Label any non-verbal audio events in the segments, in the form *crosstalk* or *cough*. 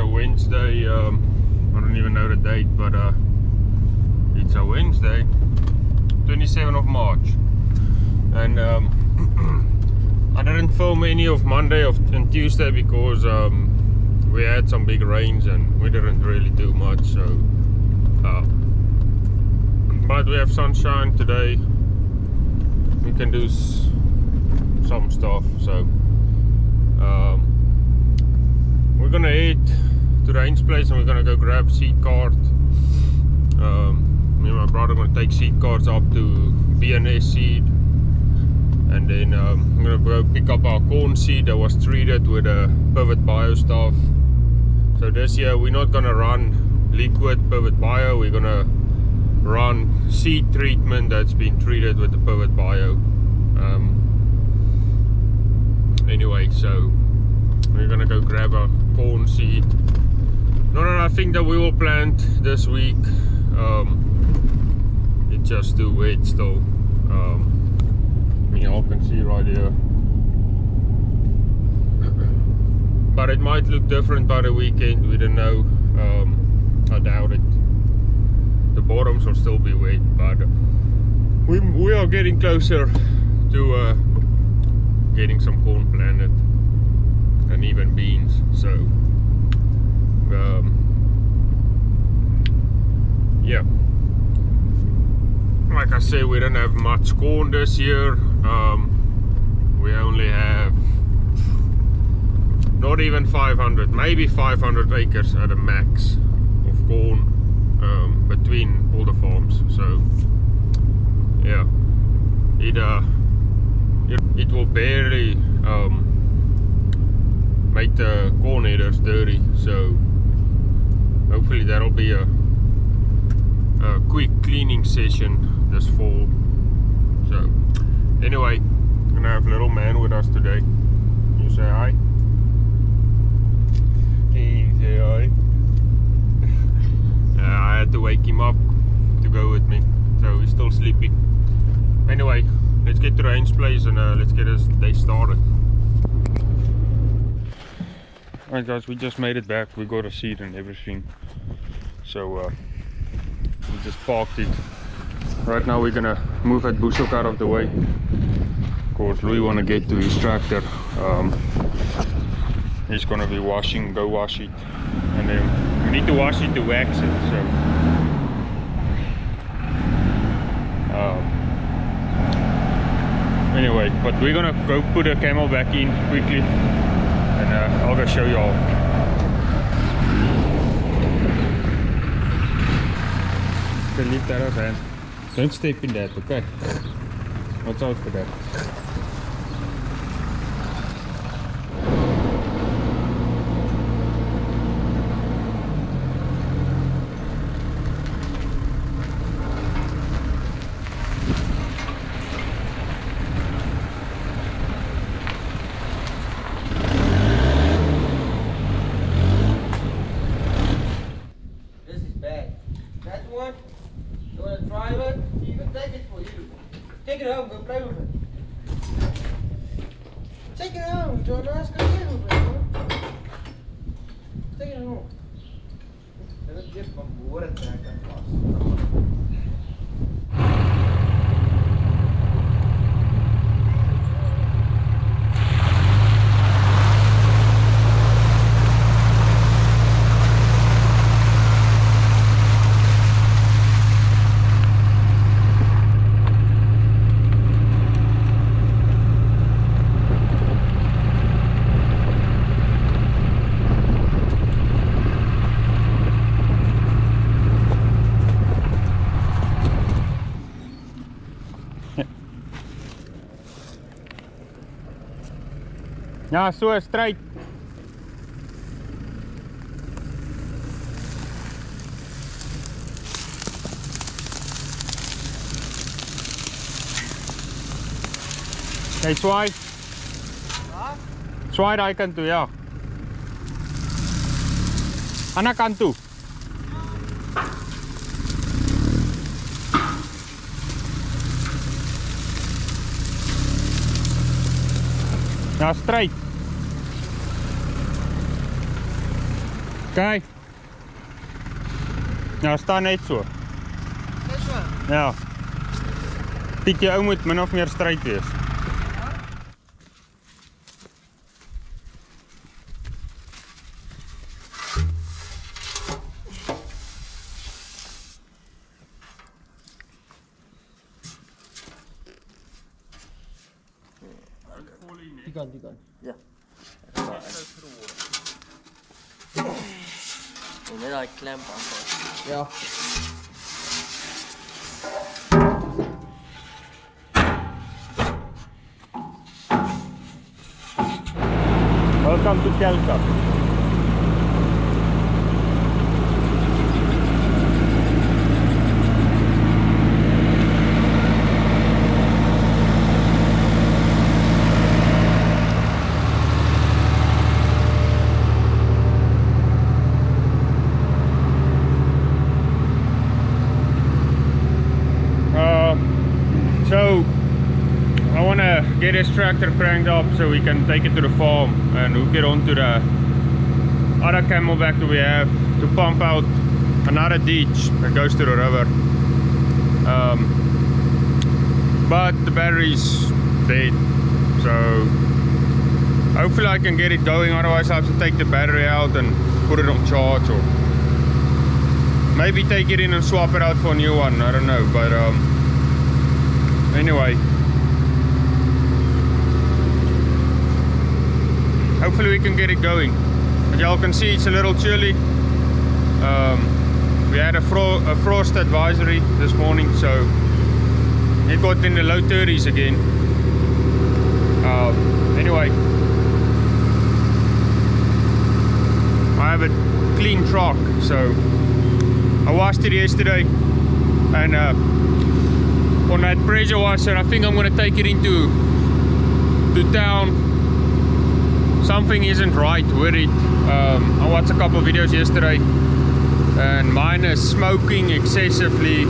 a Wednesday. Um, I don't even know the date, but uh, it's a Wednesday, 27th of March, and um, *clears throat* I didn't film any of Monday and Tuesday because um, we had some big rains and we didn't really do much. So, uh, but we have sunshine today. We can do some stuff. So. Um, we're gonna head to Rain's place and we're gonna go grab seed card. Um, me and my brother are gonna take seed cards up to BNS seed and then um, I'm gonna go pick up our corn seed that was treated with a pivot bio stuff. So this year we're not gonna run liquid pivot bio, we're gonna run seed treatment that's been treated with the pivot bio. Um, anyway, so we're gonna go grab a corn seed. No, no, I think that we will plant this week. Um, it's just too wet still. Um, you all can see right here. *coughs* But it might look different by the weekend. We don't know. Um, I doubt it. The bottoms will still be wet, but we we are getting closer to uh, getting some corn planted and even beans. So, um, yeah. Like I say, we don't have much corn this year. Um, we only have not even 500, maybe 500 acres at a max of corn um, between all the farms. So, yeah, it uh, it, it will barely um, make the corn eaters dirty so hopefully that'll be a, a quick cleaning session this fall. So anyway I'm gonna have little man with us today. You say hi? Can you say hi? *laughs* Uh, I had to wake him up to go with me so he's still sleeping. Anyway let's get to Rain's place and uh, let's get this day started Alright guys, we just made it back. We got a seat and everything. So uh, we just parked it. Right now we're gonna move that bushel out of the way. Of course, Louis wanna get to his tractor. Um, he's gonna be washing, go wash it. And then we need to wash it to wax it, so. Um, anyway, but we're gonna go put a camel back in quickly and uh, I'll go show you all. Okay, leave that out, Don't step in that, okay? *laughs* Watch out for that. Na sua strike. Hey, zwaai. Wat? Zwaai daai kant toe, ja. Ya. Ander kant Kijk. Nou, sta net zo. Net zo? Ja. Pietje ook moet min of meer strijd wees. Die kant, die kant. Ja. Klemp af. Ja. Welcome to Calcutta. Tractor cranked up so we can take it to the farm and hook it onto the other camelback that we have to pump out another ditch that goes to the river. Um, but the battery's dead, so hopefully I can get it going. Otherwise, I have to take the battery out and put it on charge or maybe take it in and swap it out for a new one. I don't know, but um, anyway. Hopefully we can get it going. But y'all can see it's a little chilly. Um, we had a, fro a frost advisory this morning so it got in the low 30s again. Uh, anyway. I have a clean truck so I washed it yesterday and uh, on that pressure washer I think I'm gonna take it into to town something isn't right with it. Um, I watched a couple videos yesterday and mine is smoking excessively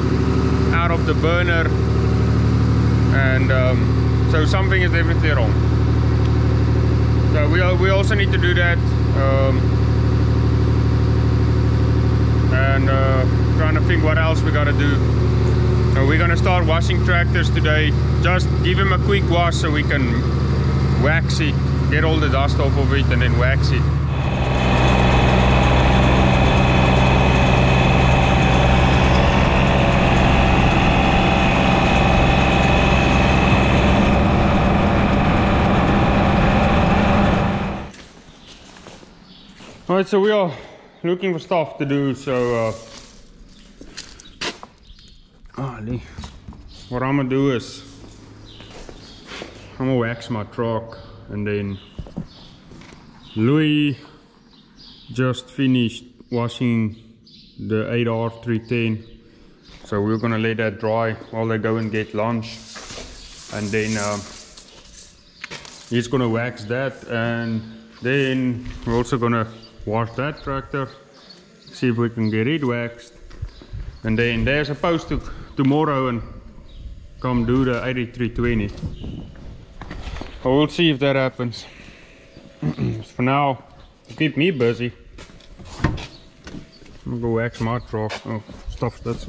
out of the burner and um, so something is definitely wrong. So we, we also need to do that um, and uh, trying to think what else we gotta do. So we're gonna start washing tractors today. Just give them a quick wash so we can wax it, get all the dust off of it and then wax it. Alright, so we are looking for stuff to do, so uh, what I'm gonna do is I'm gonna wax my truck and then Louis just finished washing the 8R310 so we're gonna let that dry while they go and get lunch. And then um, he's gonna wax that and then we're also gonna wash that tractor see if we can get it waxed. And then they're supposed to tomorrow and come do the 8320 I will see if that happens. *clears throat* For now, keep me busy. Gonna go wax my truck. Oh, stuff that's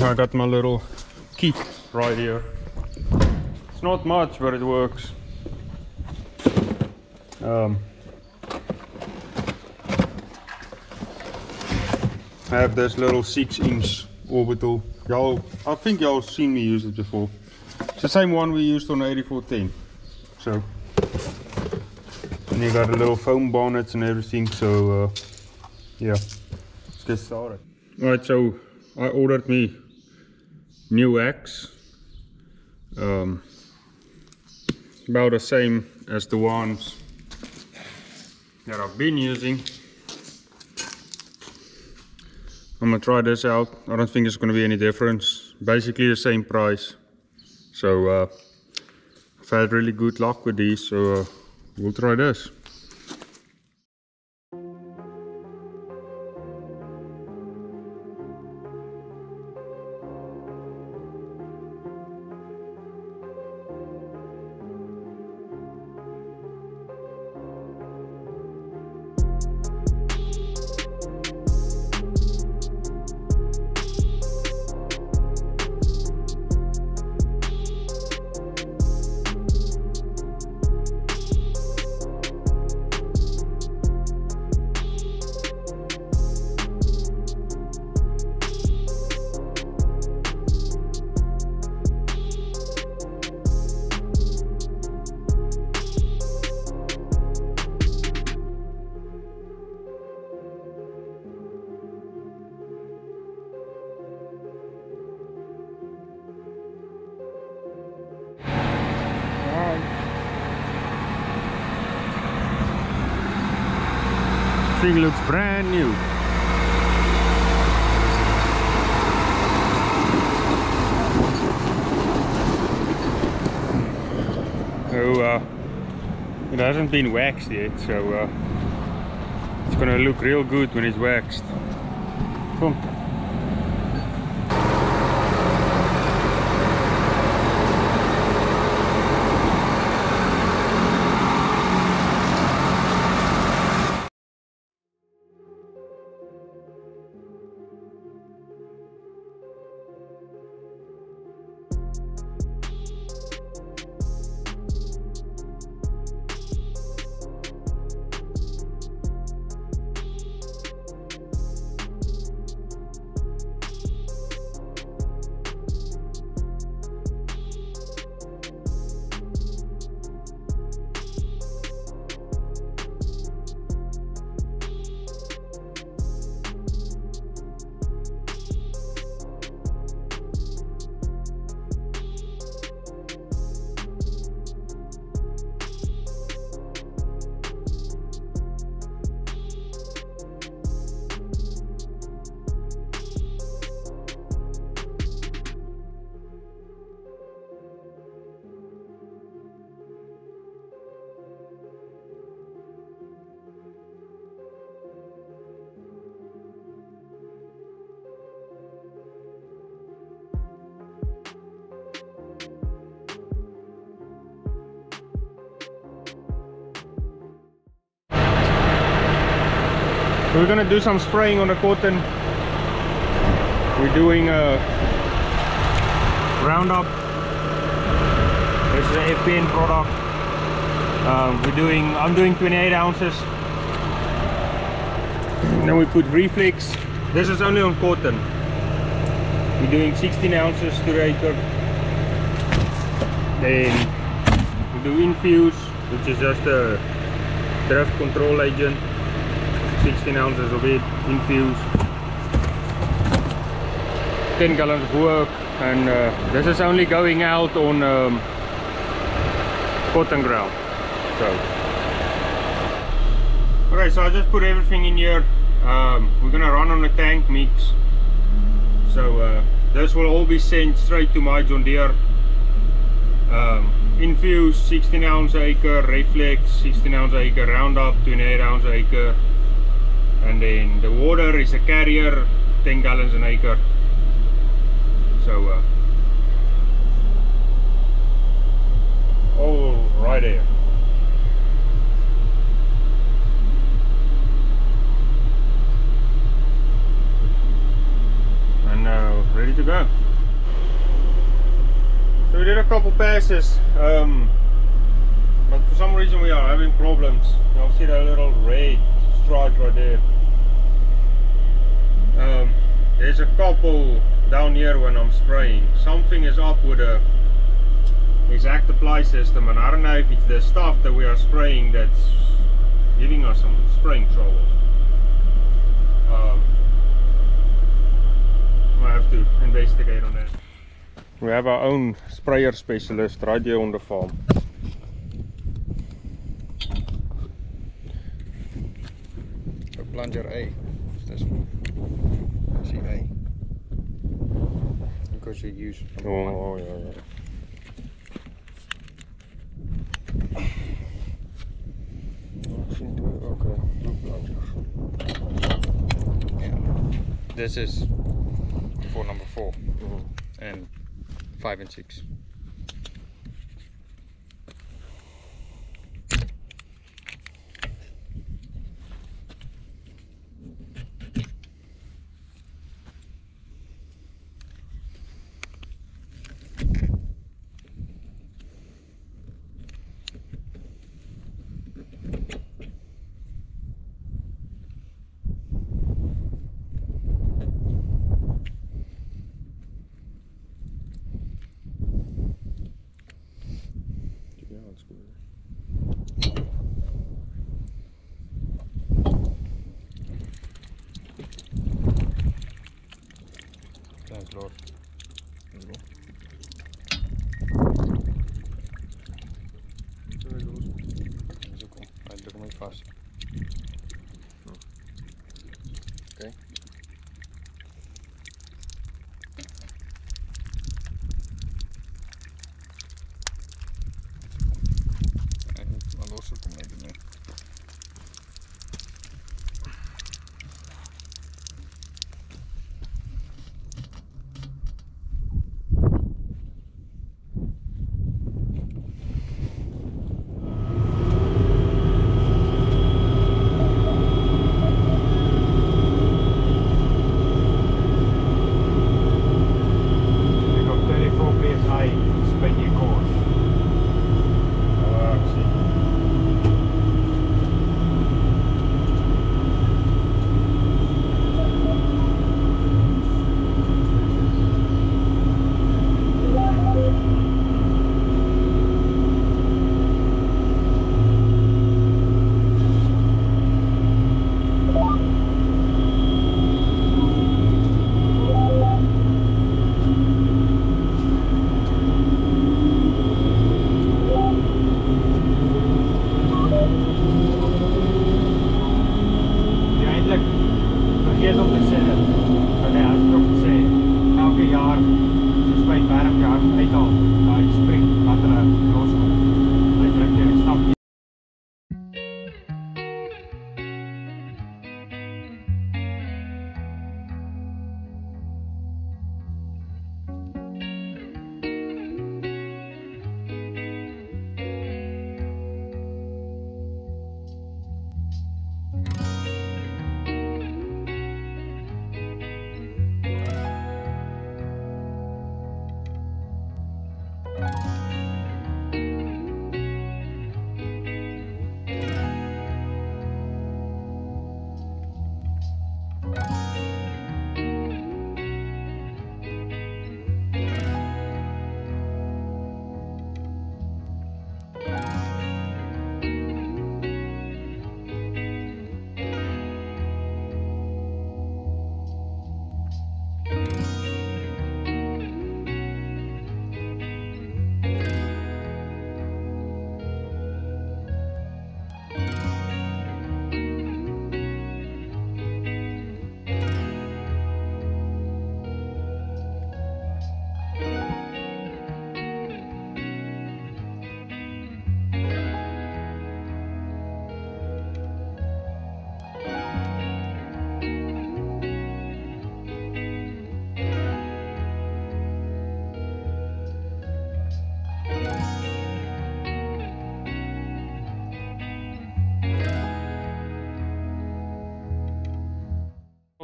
I got my little kit right here. It's not much, but it works. Um, I have this little six inch orbital. Y'all, I think y'all seen me use it before. It's the same one we used on the 8410. So, and you got a little foam bonnet and everything. So, uh, yeah, let's get started. Alright, so I ordered me new X. Um, about the same as the ones that I've been using. I'm gonna try this out. I don't think it's gonna be any difference. Basically the same price. So uh, I've had really good luck with these, so uh, we'll try this. Thing looks brand new. So uh, it hasn't been waxed yet, so uh, it's gonna look real good when it's waxed. Come. We're gonna do some spraying on the cotton. We're doing a Roundup. This is an FBN product. Um, we're doing, I'm doing 28 ounces. Then we put Reflex. This is only on cotton. We're doing 16 ounces to acre. Then we do Infuse, which is just a drift control agent. 16 ounces of it infused. 10 gallons of work and uh, this is only going out on um, cotton ground so. Okay so I just put everything in here. Um, we're gonna run on a tank mix. So uh, this will all be sent straight to my John Deere. Um, infused 16 ounce acre reflex 16 ounce acre roundup 28 ounce acre and then the water is a carrier 10 gallons an acre. So uh, all right there and now ready to go. So we did a couple passes um, but for some reason we are having problems. You'll see that little red stripe right there there's a couple down here when I'm spraying something is up with the ExactApply system and I don't know if it's the stuff that we are spraying that's giving us some spraying trouble um, I have to investigate on that we have our own sprayer specialist right here on the farm A plunger A. is This one. I see A. Because you use oh, oh yeah, yeah. Okay two plungers Yeah. This is for number four Mhm. and five and six.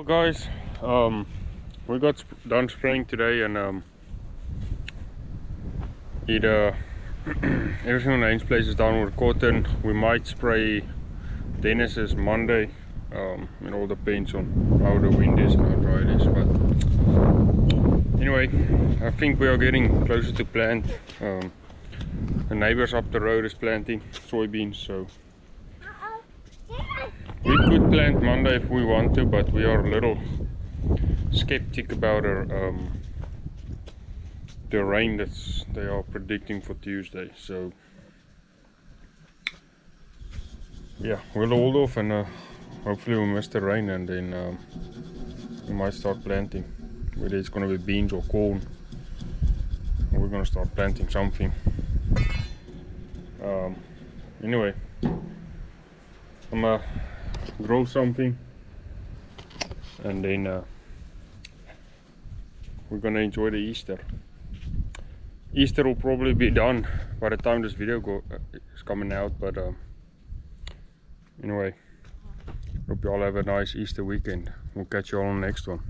Well guys, um, we got sp- done spraying today and um, it uh, *clears throat* everything on Ains place is done with cotton. We might spray Dennis's Monday. Um, it all depends on how the wind is and how dry it is. But anyway, I think we are getting closer to plant. Um, the neighbors up the road is planting soybeans, so we could plant Monday if we want to, but we are a little skeptic about our, um, the rain that's they are predicting for Tuesday. So yeah, we'll hold off and uh, hopefully we'll miss the rain and then um, we might start planting. Whether it's gonna be beans or corn, we're gonna start planting something. Um, anyway, I'm uh, grow something and then uh, we're gonna enjoy the Easter. Easter will probably be done by the time this video go, uh, is coming out but um, anyway hope you all have a nice Easter weekend we'll catch you all on the next one